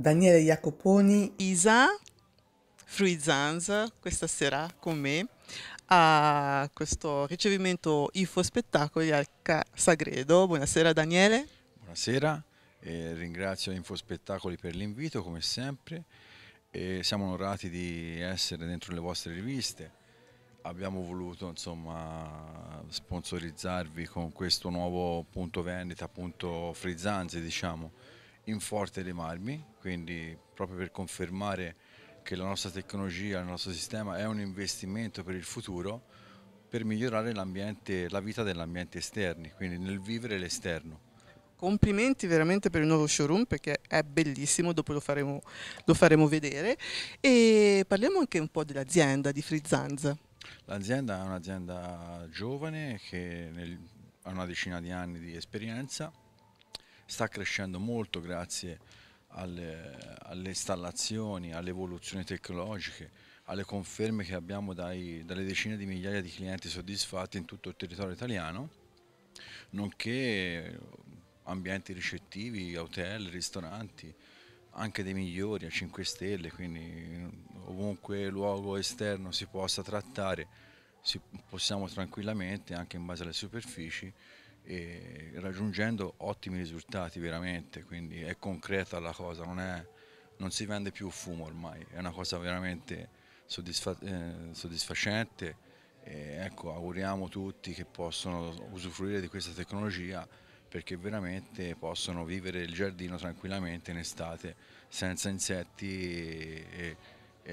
Daniele Jacoponi, Isa Fruizanza questa sera con me a questo ricevimento Info Spettacoli al Sagredo. Buonasera Daniele. Buonasera, eh, ringrazio Info Spettacoli per l'invito come sempre e siamo onorati di essere dentro le vostre riviste. Abbiamo voluto insomma sponsorizzarvi con questo nuovo punto vendita, punto Frizzanze diciamo, in Forte dei Marmi, quindi proprio per confermare che la nostra tecnologia, il nostro sistema è un investimento per il futuro per migliorare la vita dell'ambiente esterni, quindi nel vivere l'esterno. Complimenti veramente per il nuovo showroom perché è bellissimo, dopo lo faremo, lo faremo vedere e parliamo anche un po' dell'azienda di Frizzanza. L'azienda è un'azienda giovane che nel, ha una decina di anni di esperienza, sta crescendo molto grazie alle, alle installazioni, alle evoluzioni tecnologiche, alle conferme che abbiamo dai, dalle decine di migliaia di clienti soddisfatti in tutto il territorio italiano, nonché ambienti ricettivi, hotel, ristoranti, anche dei migliori a 5 stelle, quindi ovunque luogo esterno si possa trattare, si, possiamo tranquillamente, anche in base alle superfici, raggiungendo ottimi risultati veramente, quindi è concreta la cosa, non, è, non si vende più fumo ormai, è una cosa veramente soddisfa eh, soddisfacente e ecco, auguriamo tutti che possano usufruire di questa tecnologia perché veramente possono vivere il giardino tranquillamente in estate senza insetti e, e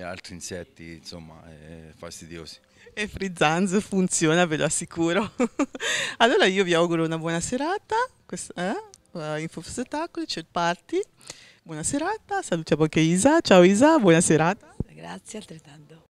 altri insetti insomma eh, fastidiosi. E Frizzanz funziona, ve lo assicuro. allora io vi auguro una buona serata, Questo, eh? Info Spettacoli, c'è il party. Buona serata, salutiamo anche Isa. Ciao Isa, buona serata. Grazie altrettanto.